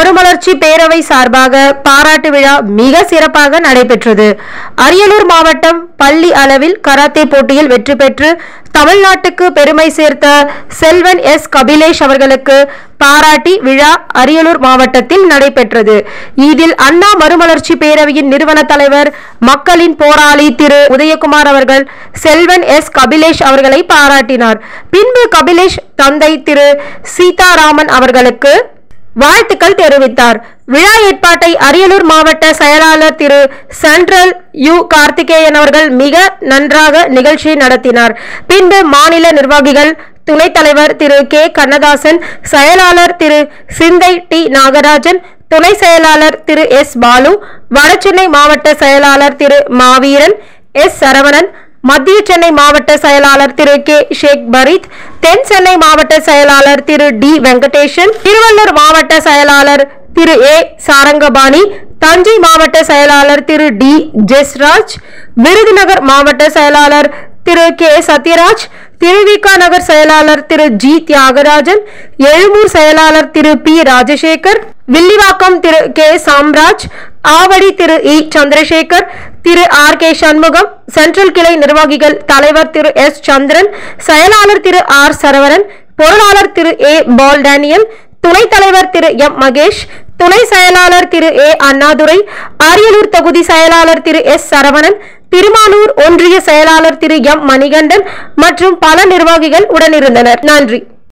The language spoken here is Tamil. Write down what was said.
மறுமலர்ச்சி பேரவை சார்பாக பாராட்டு விழா மிக சிறப்பாக நடைபெற்றது. அரியலூர் மாவட்டம் பள்ளி அளவில் கராத்தே போட்டியில் வெற்றி பெற்று தமிழ்நாட்டுக்கு பெருமை சேர்த்த செல்வன் எஸ். கபிலேஷ் அவர்களுக்கு பாராட்டி விழா அரியலூர் மாவட்டத்தில் நடைபெற்றது. இதில் அண்ணா மறுமலர்ச்சி பேரவையின் நிறுவன தலைவர் மக்களின் போராளி திரு. உதயகுமார் அவர்கள் செல்வன் எஸ். கபிலேஷ் அவர்களை பாராட்டினார். பின்பு கபிலேஷ் தந்தை திரு. சீதாராமன் அவர்களுக்கு வாழ்த்துக்கள் தெரிவித்தார். விழா ஏற்பாட்டை அரியலூர் மாவட்ட செயலாளர் திரு சென்ட்ரல் யு. கார்த்திகேயன் அவர்கள் மிக நன்றாக நிகழ்ச்சியை நடத்தினார். பின்பு மாநில நிர்வாகிகள் துணைத் தலைவர் திரு கே. கண்ணதாசன் செயலாளர் திரு சிந்தை டி. நாகராஜன் துணை செயலாளர் திரு எஸ். பாலு வடசென்னை மாவட்ட செயலாளர் திரு மாவீரன் எஸ். சரவணன் மத்திய சென்னை மாவட்ட செயலாளர் திரு கே ஷேக் பரித் தென் சென்னை மாவட்ட செயலாளர் திரு டி வெங்கடேஷன் திருவள்ளூர் மாவட்ட செயலாளர் திரு ஏ சாரங்கபாணி தஞ்சை மாவட்ட செயலாளர் திரு டி ஜெஸ்ராஜ் விருதுநகர் மாவட்ட செயலாளர் திரு கே சத்யராஜ் திருவிக நகர் செயலாளர் திரு ஜி தியாகராஜன் எழும்பூர் செயலாளர் Thiru P Rajasekar Villivakkam Thiru K Samraj Avadi Thiru E Chandrasekar Thiru R K Shanmugam central கிளை நிர்வாகிகள் தலைவர் திரு எஸ் சந்திரன் செயலாளர் திரு ஆர் சரவணன் பொருளாளர் திரு ஏ பால் டேனியல் துணைத் தலைவர் திரு எம் மகேஷ் துணை செயலாளர் திரு ஏ அண்ணாதுரை அரியலூர் தொகுதி செயலாளர் திரு எஸ் சரவணன் திருமானூர் ஒன்றிய செயலாளர் திரு எம் மணிகண்டன் மற்றும் பல நிர்வாகிகள் உடனிருந்தனர். நன்றி.